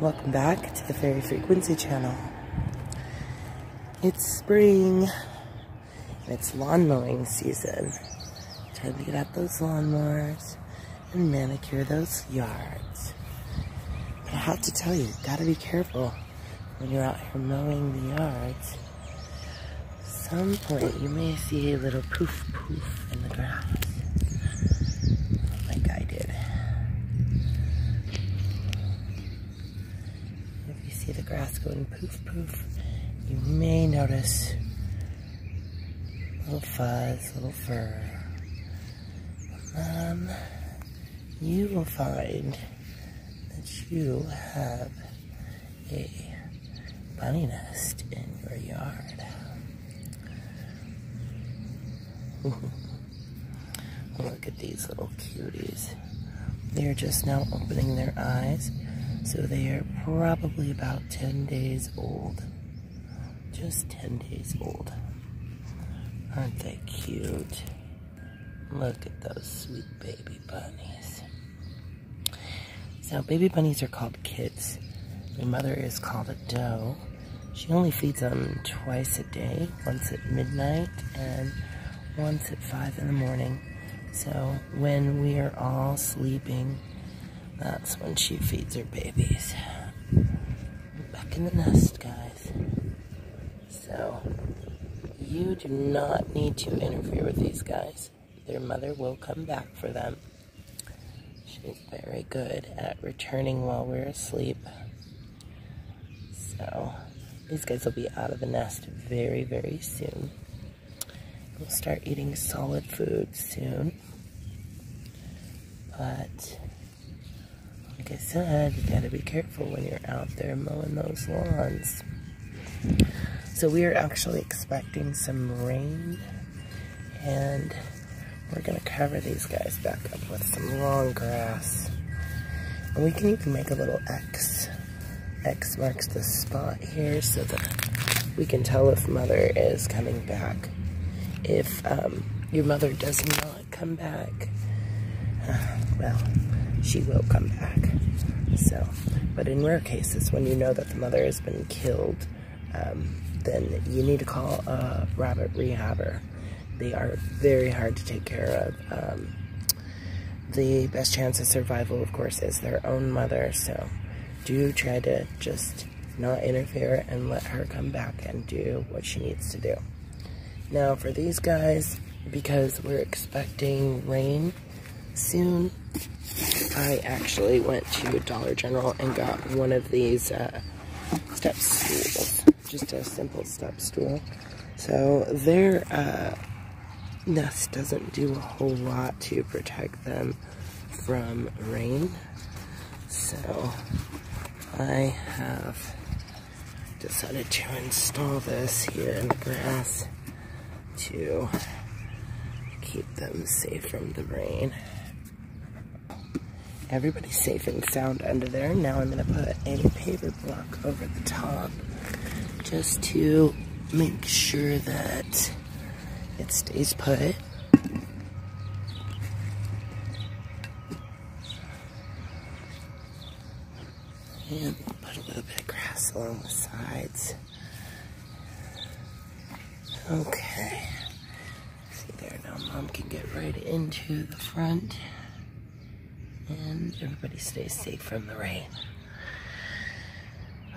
Welcome back to the Fairy Frequency channel. It's spring and it's lawn mowing season. Time to get out those lawnmowers and manicure those yards. But I have to tell you, gotta be careful when you're out here mowing the yards. Some point you may see a little poof poof in the grass. Like I did. If you see the grass going poof poof, you may notice little fuzz, little fur. Um, you will find that you have a bunny nest in your yard. Look at these little cuties. They're just now opening their eyes, so they are probably about 10 days old. Just 10 days old. Aren't they cute? Look at those sweet baby bunnies. So baby bunnies are called kits. Their mother is called a doe. She only feeds them twice a day, once at midnight and once at 5 in the morning. So when we are all sleeping, that's when she feeds her babies. Back in the nest, guys. So you do not need to interfere with these guys. Their mother will come back for them. She's very good at returning while we're asleep. So these guys will be out of the nest very, very soon. We'll start eating solid food soon. But, like I said, you gotta be careful when you're out there mowing those lawns. So we are actually expecting some rain and we're gonna cover these guys back up with some long grass. And we can even make a little X. X marks the spot here so that we can tell if mother is coming back if um, your mother does not come back, uh, well, she will come back. So, but in rare cases, when you know that the mother has been killed, um, then you need to call a rabbit rehabber. They are very hard to take care of. Um, the best chance of survival, of course, is their own mother. So do try to just not interfere and let her come back and do what she needs to do. Now for these guys, because we're expecting rain soon, I actually went to Dollar General and got one of these uh, step stools. Just a simple step stool. So their uh, nest doesn't do a whole lot to protect them from rain. So I have decided to install this here in the grass to keep them safe from the rain. Everybody's safe and sound under there. Now I'm to put a paper block over the top just to make sure that it stays put. And put a little bit of grass along the sides. Okay. See there, now mom can get right into the front. And everybody stays safe from the rain.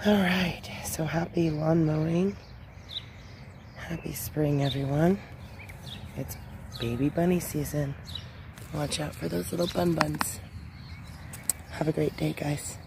Alright, so happy lawn mowing. Happy spring, everyone. It's baby bunny season. Watch out for those little bun buns. Have a great day, guys.